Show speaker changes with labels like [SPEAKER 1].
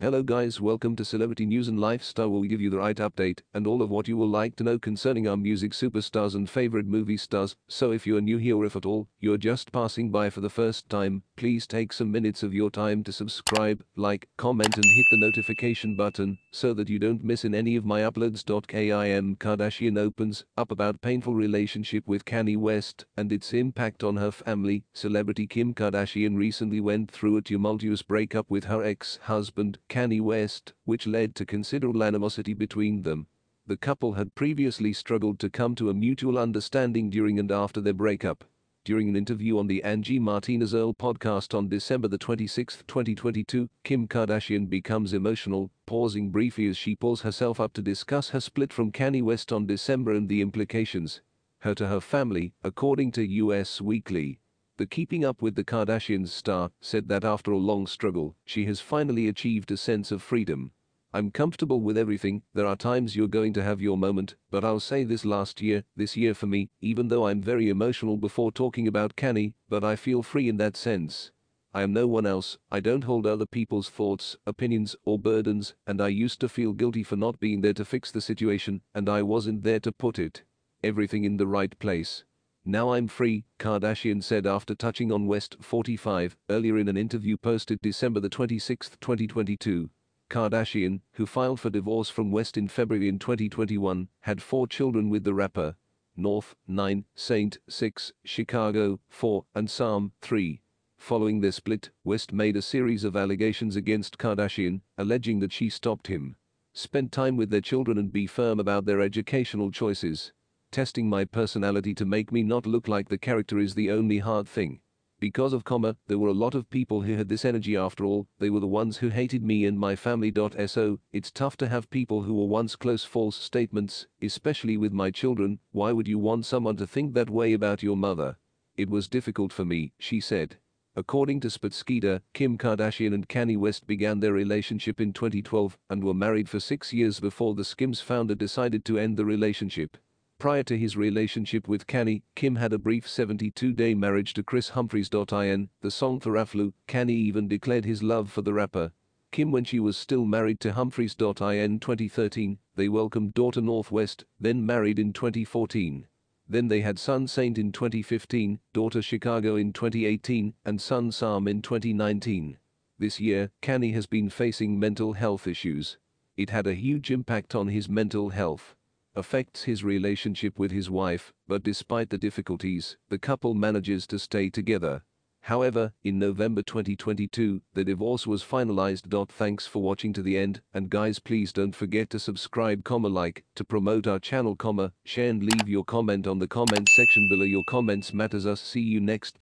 [SPEAKER 1] Hello guys, welcome to Celebrity News and Lifestyle where we give you the right update and all of what you will like to know concerning our music superstars and favorite movie stars. So if you are new here or if at all, you're just passing by for the first time, please take some minutes of your time to subscribe, like, comment and hit the notification button so that you don't miss in any of my uploads. Kim Kardashian opens up about painful relationship with Kanye West and its impact on her family. Celebrity Kim Kardashian recently went through a tumultuous breakup with her ex-husband Kanye West, which led to considerable animosity between them. The couple had previously struggled to come to a mutual understanding during and after their breakup. During an interview on the Angie Martinez IRL podcast on December the 26th, 2022, Kim Kardashian becomes emotional, pausing briefly as she pulls herself up to discuss her split from Kanye West on December and the implications. Her to her family, according to US Weekly. The Keeping Up with the Kardashians star said that after a long struggle, she has finally achieved a sense of freedom. I'm comfortable with everything, there are times you're going to have your moment, but I'll say this last year, this year for me, even though I'm very emotional before talking about Kanye, but I feel free in that sense. I am no one else, I don't hold other people's thoughts, opinions, or burdens, and I used to feel guilty for not being there to fix the situation, and I wasn't there to put it. Everything in the right place. Now I'm free, Kardashian said after touching on West 45 earlier in an interview posted December the 26th, 2022. Kardashian, who filed for divorce from West in February in 2021, had four children with the rapper. North, 9, Saint, 6, Chicago, 4, and Psalm, 3. Following their split, West made a series of allegations against Kardashian, alleging that she stopped him. Spend time with their children and be firm about their educational choices testing my personality to make me not look like the character is the only hard thing. Because of comma, there were a lot of people who had this energy after all, they were the ones who hated me and my family. So, it's tough to have people who were once close false statements, especially with my children, why would you want someone to think that way about your mother? It was difficult for me, she said. According to Sportskeeda, Kim Kardashian and Kanye West began their relationship in 2012 and were married for six years before the Skims founder decided to end the relationship. Prior to his relationship with Kanye, Kim had a brief 72-day marriage to Kris Humphries. In the song for Theraflu, Kanye even declared his love for the rapper. Kim when she was still married to Humphries. In 2013, they welcomed daughter North West, then married in 2014. Then they had son Saint in 2015, daughter Chicago in 2018, and son Psalm in 2019. This year, Kanye has been facing mental health issues. It had a huge impact on his mental health affects his relationship with his wife, but despite the difficulties, the couple manages to stay together. However, in November 2022, the divorce was finalized. Thanks for watching to the end, and guys please don't forget to subscribe, comma like, to promote our channel, comma, share and leave your comment on the comment section below. Your comments matters us. See you next